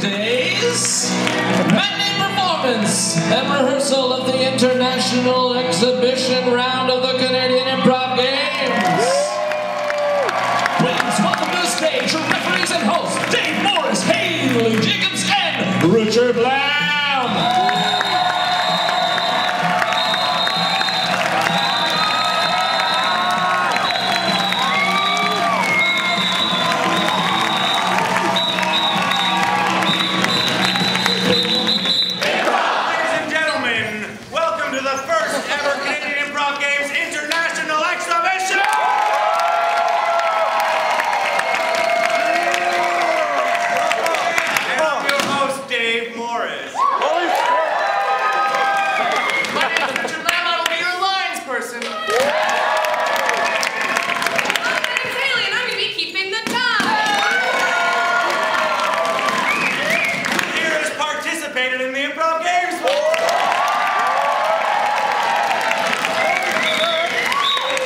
days, matinee performance and rehearsal of the international exhibition round of the Canadian Improv Games. Please welcome to the stage your referees and hosts, Dave Morris, Haley Jacobs, and Richard Lamb. Improv Games.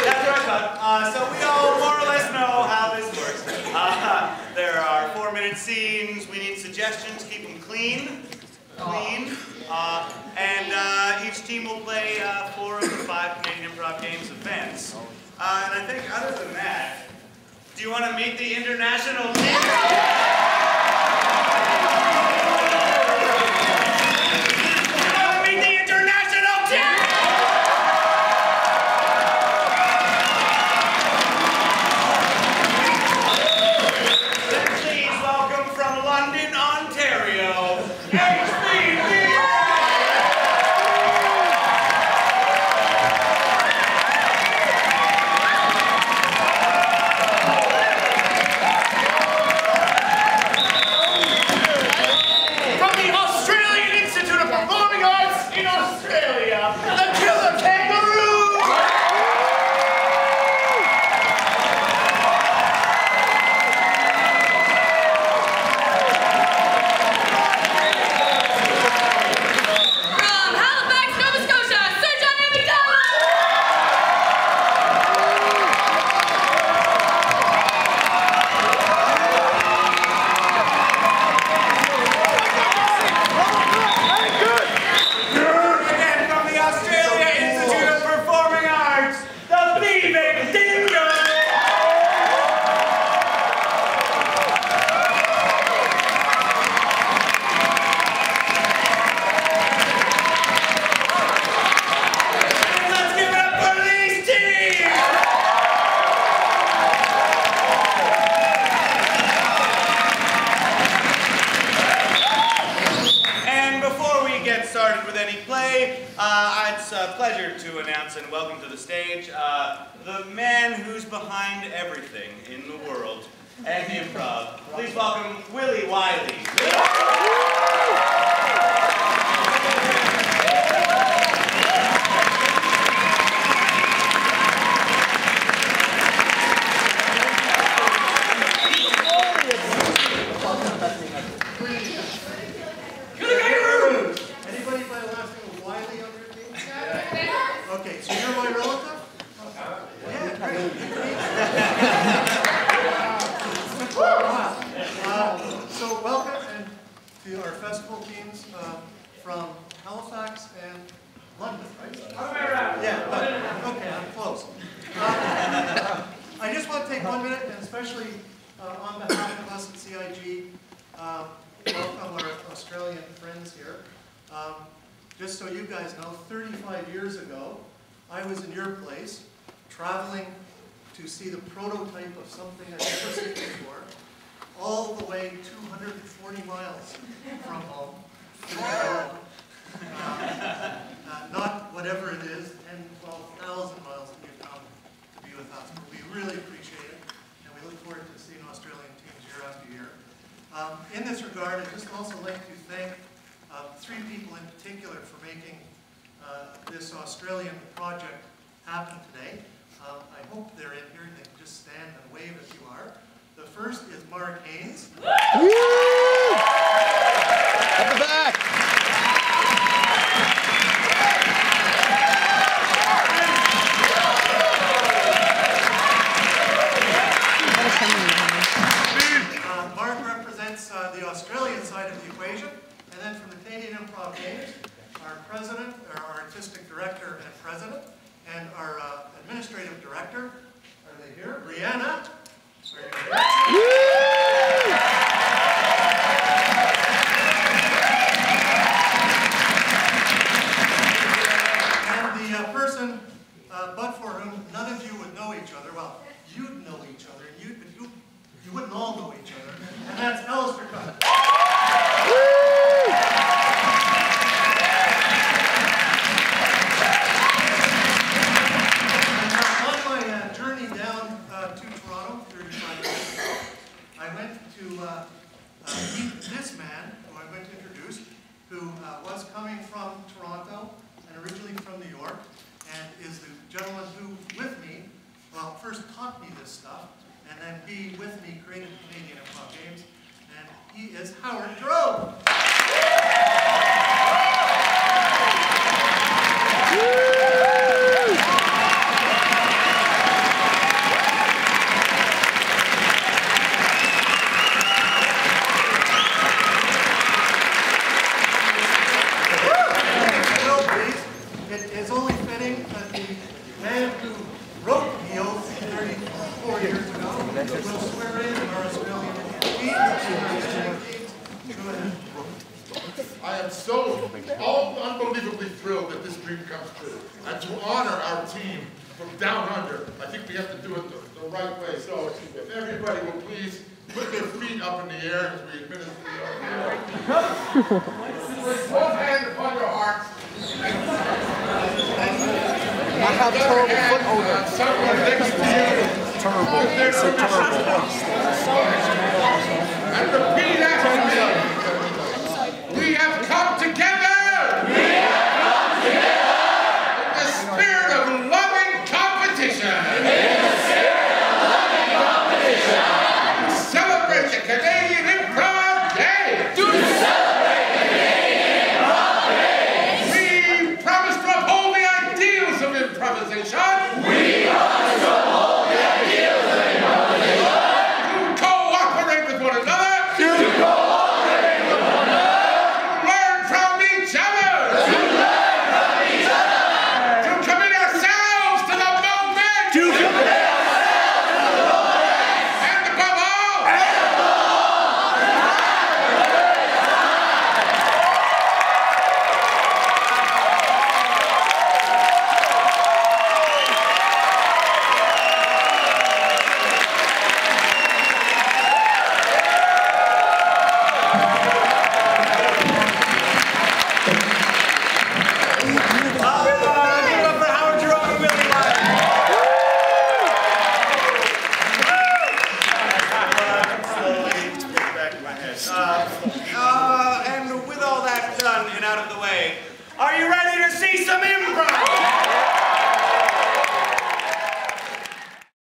That's what I thought. Uh, so we all more or less know how this works. Uh, there are four-minute scenes. We need suggestions. Keep them clean. Clean. Uh, and uh, each team will play uh, four of the five Canadian Improv Games events. Uh, and I think other than that, do you want to meet the international team? A pleasure to announce and welcome to the stage uh, the man who's behind everything in the world and the improv. Please welcome Willie Wyllie. Anybody by the last name of Wyllie on your team? Okay, so you're my relative? Yeah, great. Uh, So welcome and to our festival teams uh, from Halifax and London, right? Yeah, but- okay, I'm close. Uh, I just want to take one minute and especially uh, on behalf of us at CIG, um, welcome our Australian friends here. Um, Just so you guys know, 35 years ago, I was in your place, traveling to see the prototype of something I'd never seen before, all the way 240 miles from. Uh, uh, Not whatever it is, 10, 12,000 miles that you've come to be with us, but we really appreciate it, and we look forward to seeing Australian teams year after year. Um, In this regard, I'd just also like to thank uh, three people in particular for making uh, this Australian project happen today. Um, I hope they're in here, and they can just stand and wave if you are. The first is Marg Haynes. Uh, the Australian side of the equation. And then from the Canadian Improv Games, our president, our artistic director and president, and our uh, administrative director, are they here? Brianna good. And the uh, person, uh, but for whom none of you would know each other, well, you'd know each other, and you'd, you, you wouldn't all know each other, and that's Alistair Cutt. And, uh, On my uh, journey down uh, to Toronto, 35 years ago, I went to uh, uh, meet this man, who I went to introduce, who uh, was coming from Toronto and originally from New York, and is the gentleman who, with me, well, first taught me this stuff, and then he, with me, created the Canadian Improv Games, and he is Howard Jerome. will please. It is only fitting that the man who wrote the oath 34 years ago will swear in our Australian Indian Chief. Go ahead. I am so all unbelievably thrilled that this dream comes true. And to honor our team from down under, I think we have to do it the, the right way. So if everybody will please put their feet up in the air as we administer the oath. With one hand upon your hearts. I have terrible foot odor. Terrible. It's so terrible. And repeat after me. We have improvisation. We